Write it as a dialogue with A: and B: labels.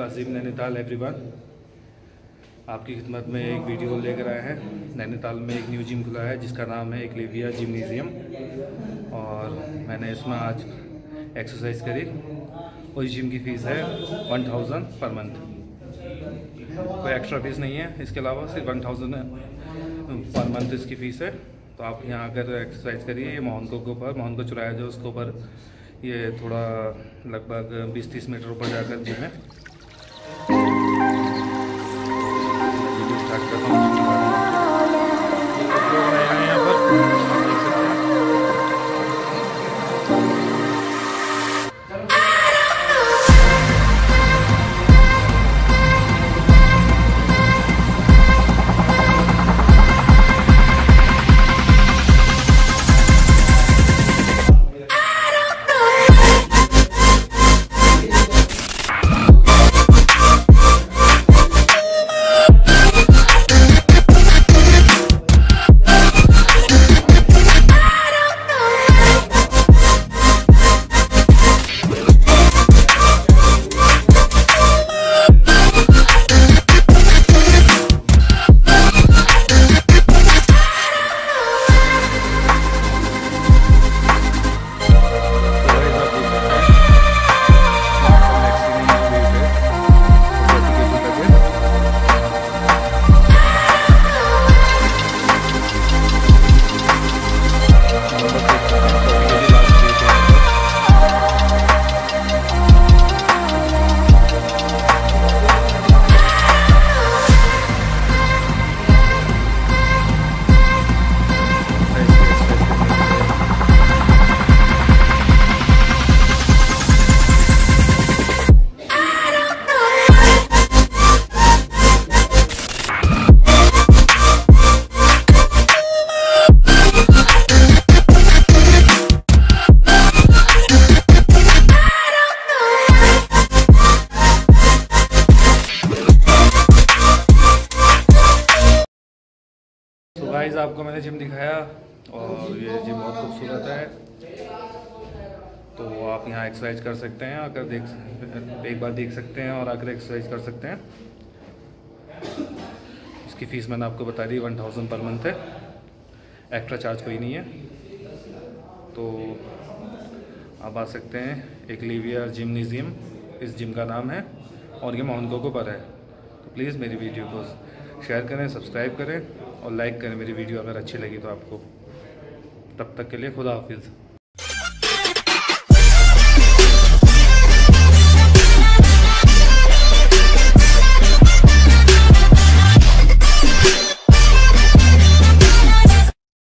A: Nainital everyone आपकी खिदमत में एक वीडियो लेकर आए हैं। नैनीताल में एक न्यू जिम खुला है, जिसका नाम है एकलेविया जिमनेजियम और मैंने इसमें आज एक्सरसाइज करी। इस जिम की फ़ीस है वन थाउज़ेंड पर मंथ कोई एक्स्ट्रा फ़ीस नहीं है। इसके अलावा सिर्फ़ वन थाउज़ेंड पर मंथ इसकी फ़ीस है। तो आप यहाँ आकर एक्सरसाइज करिए, ये मोहन को ऊपर। मोहन को चुराया जो उसके ऊपर ये थोड़ा लगभग 20-30 मीटर ऊपर जाकर जिम है। Bye. गाइस आपको मैंने जिम दिखाया और ये जिम बहुत खूबसूरत है। तो आप यहाँ एक्सरसाइज कर सकते हैं, आकर देख एक बार देख सकते हैं और आकर एक्सरसाइज कर सकते हैं। इसकी फ़ीस मैंने आपको बता दी वन थाउज़ेंड पर मंथ है। एक्स्ट्रा चार्ज कोई नहीं है। तो आप आ सकते हैं, एक लिविया जिमनीजियम इस जिम का नाम है और ये मोहन को पर है। तो प्लीज़ मेरी वीडियो को शेयर करें सब्सक्राइब करें और लाइक करें। मेरी वीडियो अगर अच्छी लगी तो आपको तब तक के लिए खुदा हाफिज़।